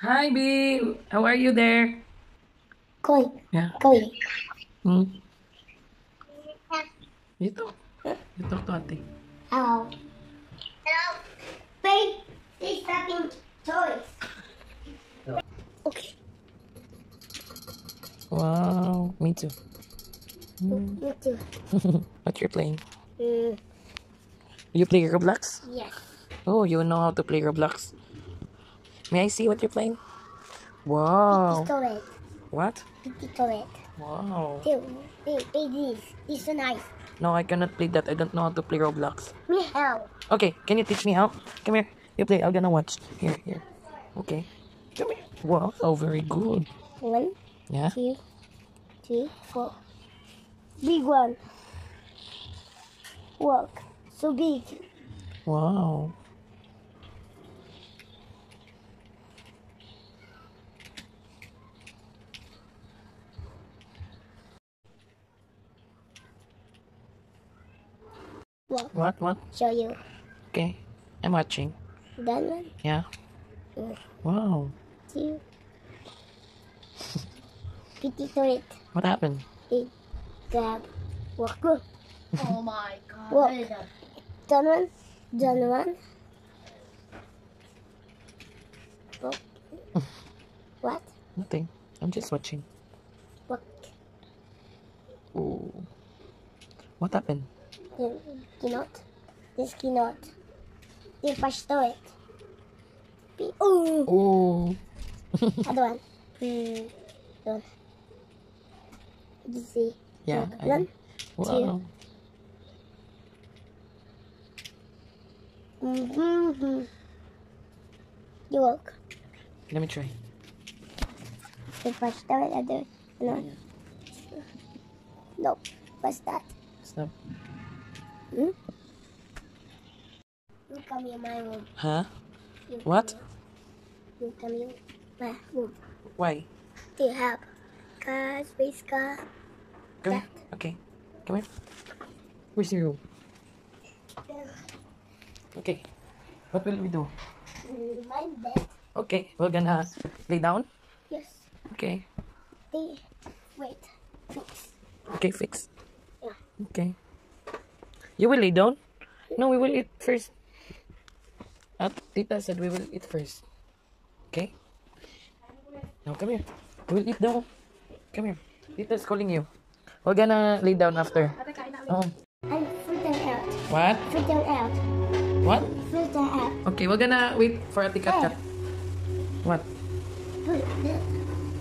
Hi, B. How are you there? Koi. Yeah. Koi. Hmm. You talk. You talk to ate. Hello. Hello. Babe, they stopping toys. Okay. Wow. Me too. Me too. what you're playing? Mm, You play Roblox? yes. Oh, you know how to play Roblox. May I see what you're playing? Wow. Pistolet. What? Pistolet. Wow. They, they, they this. This so nice. No, I cannot play that. I don't know how to play Roblox. Me help. Okay, can you teach me how? Come here. You play. I'm gonna watch. Here, here. Okay. Come here. Wow. Oh, very good. One, Yeah. two, three, four. Big one. Walk. So big. Wow. Walk. What? What? Show you. Okay. I'm watching. That one. Yeah. Mm. Wow. Two. Pistolet. What happened? It grab. Walk. Go. Oh my god. Walk. Done one. Done one. Walk. What? Nothing. I'm just watching. Walk. Oh. What happened? Cannot. This cannot. The pistolet. P- oh. Ooh. Other one. Hmm. Done. You see. Yeah. Walk. I, One. wow. Mm-hmm. You walk. Let me try. The pistolet. Other. No. Nope. What's that? Stop. Hmm? You come in my room. Huh? You What? You come in my room. Why? They have car, space car. Come here. Okay. Come here. Where's your room? Okay. What will we do? My bed. Okay. We're gonna lay down. Yes. Okay. They wait. Fix. Okay, fix. Yeah. Okay. You will lay down? No, we will eat first. At Tita said we will eat first. Okay? Now come here. We will eat now. Come here. Tita's calling you. We're gonna lay down after. Oh. And fruit them out. What? Fruit them out. What? Out. Okay, we're gonna wait for a Kat Kat. What? Put the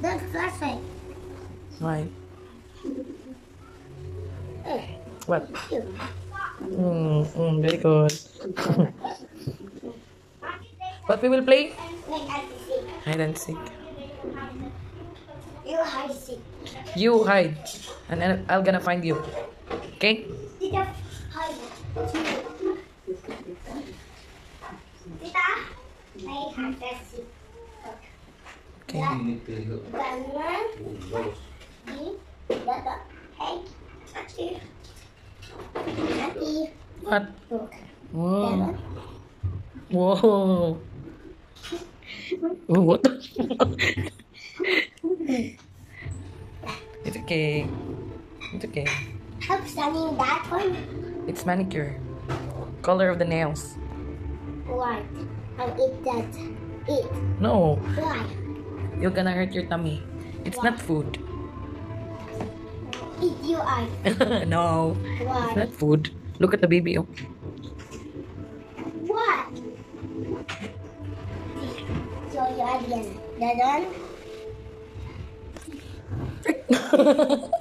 the flashlight. Why? Eh, What? Mm, mm, very good. what we will play? I can see. Hide and seek. You hide see. You hide, and then I'm gonna find you. Okay? Tita, hide. Tita, I have to see. Okay. Banana. Dada. Hey. What? Wow. Whoa. Oh, what? the- it's okay. It's okay. Help standing that one. It's manicure. Color of the nails. Why? And eat that. Eat. No, Why? you're gonna hurt your tummy. It's not food. Eat your eye. no, it's not food. Look at the baby. Oh. What? Show your again. Dadan.